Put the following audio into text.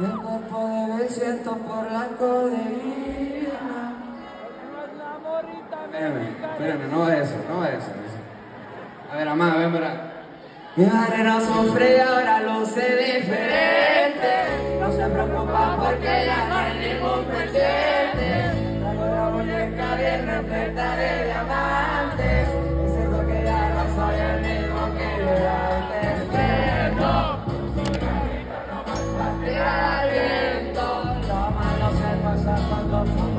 Y el cuerpo de Bel siento por la codeína. Espérame, espérame, no es eso, no es eso. A ver, amada, ven para mis barreras son frías, ahora lo sé diferente. No se preocupa porque ya no hay ningún pendiente. Traigo la muñeca bien repleta de diamantes. love.